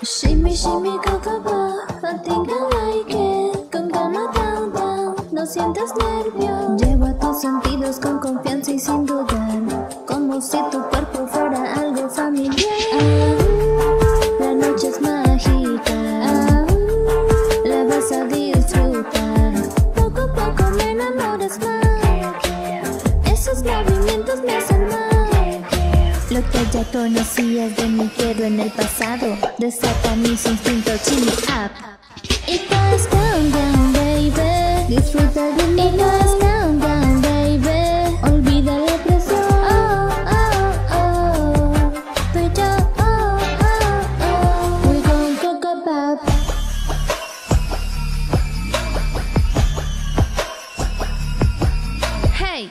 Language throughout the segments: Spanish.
Shimmy, shimmy, coco pop, I think I like it. Con calma, down, down, no sientas nervios. Llevo a tus sentidos con confianza y sin dudar. Como si tu cuerpo fuera algo familiar movimientos me hacen mal. Lo que ya conocías de mí quedó en el pasado. Desata mis instintos, chill up. Y vas down, down, baby. Disfruta de mí. Y vas down, down, baby. Olvida la presión Oh, oh, oh. Y yo, oh, oh, oh. We gon' coco pop. Hey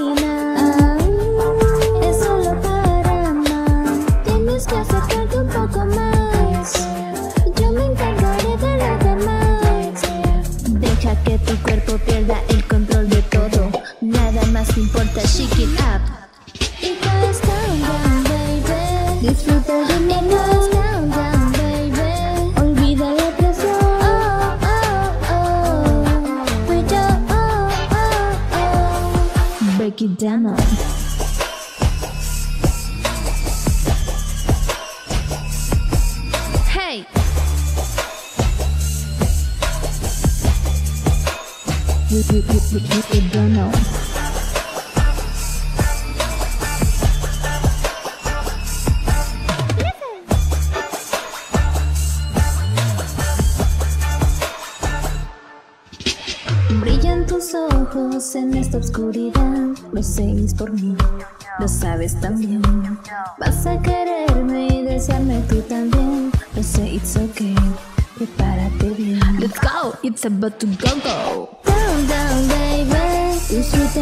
yo, oh, oh, oh Break it down Brillan tus ojos en esta oscuridad. Lo sé por mí, lo sabes también. Vas a quererme y desearme tú también. Lo sé, it's okay. Prepárate bien. Let's go, it's about to go go. Down, down, baby. Disfruta